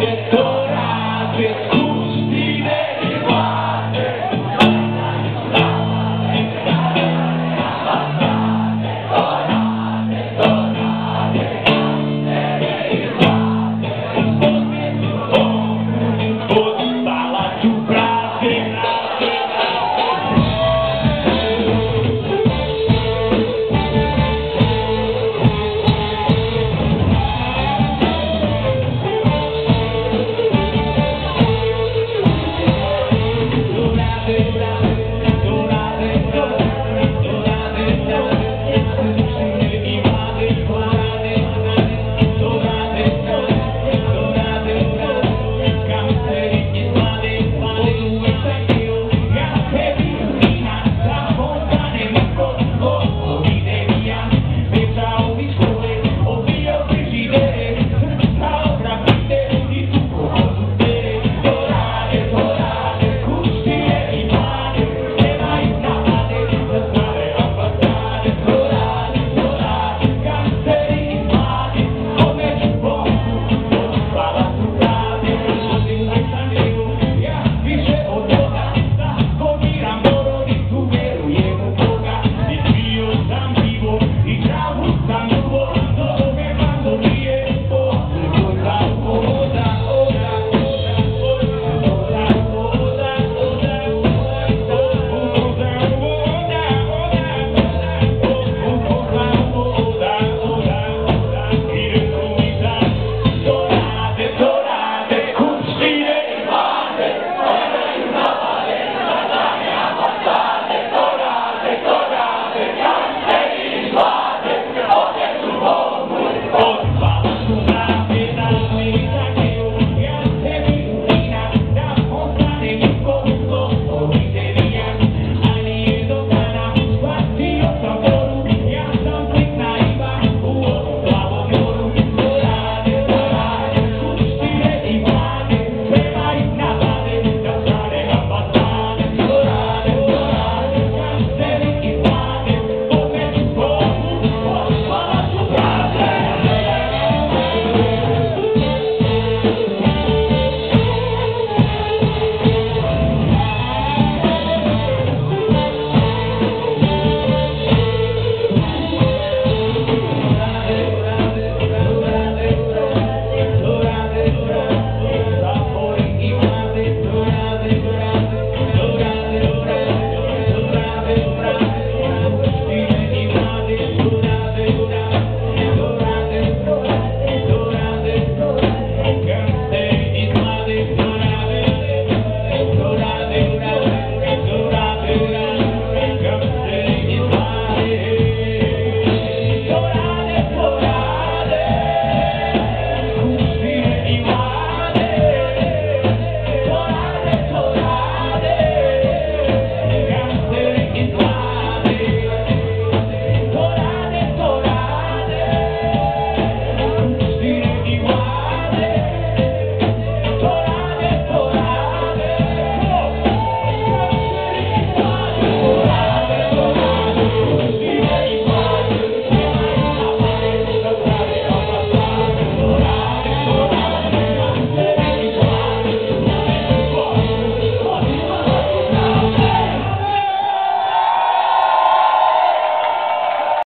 detonado.